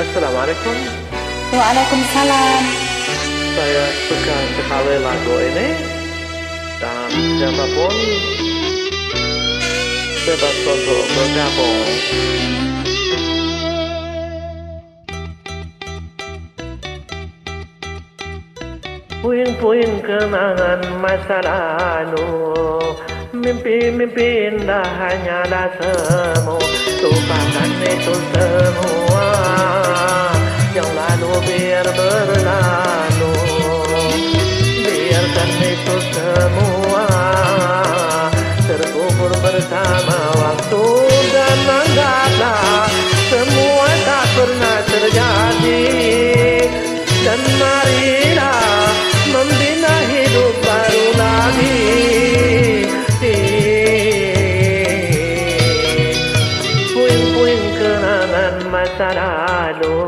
Assalamualaikum. Waalaikumsalam. Saya suka sekali lagu ini dan siapa pun bebas untuk bergabung. Puing-puing kenangan masa lalu Mimpi-mimpi indah hanyalah semu Lupakan itu semua Yang lalu biar berlalu. Biarkan itu semua Terkubur bersama kenangan masa lalu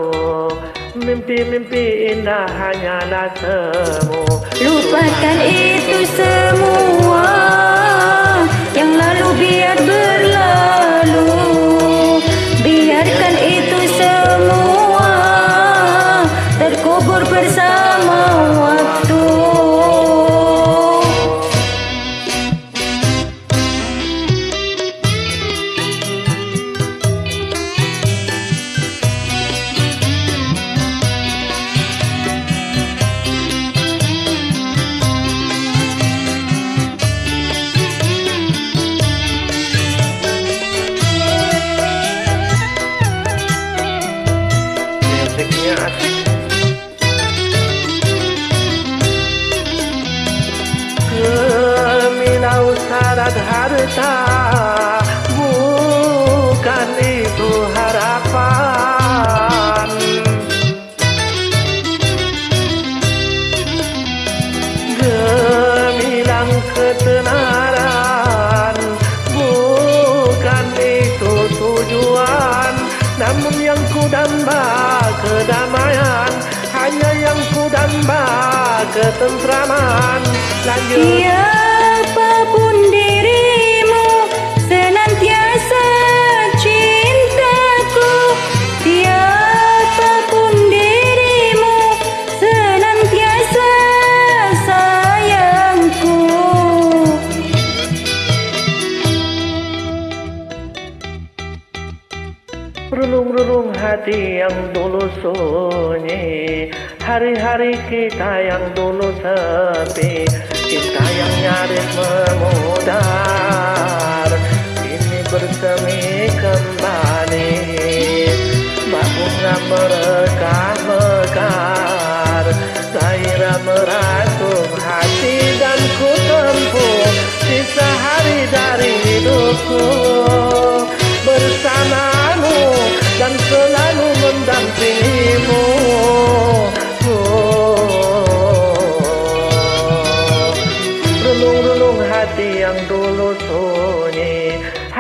Mimpi-mimpi indah hanyalah semu. Lupakan itu semua syarat harta Bukan itu harapan. Gemilang ketenaran Bukan itu tujuan. Namun yang ku damba kedamaian Hanya yang ku damba ketentraman. Lanjut. Siapa pun Relung-relung hati yang dulu sunyi. Hari-hari kita yang dulu sepi. Kita yang nyaris memudar. Kini bersemi kembali. Bak bunga merekah mekar Gairah merasuk hati dan ku tempuh. Sisa hari dari hidupku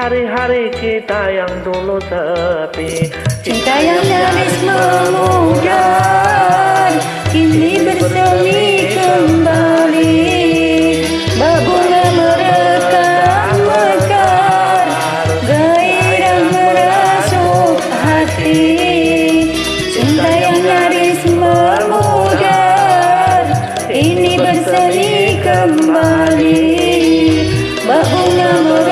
hari-hari kita yang dulu sepi. Cinta yang nyaris memudar Kini bersemi kembali. Berbunga merekam mekar Gairah merasuk hati. Cinta yang nyaris memudar Ini bersemi kembali. Berbunga merekam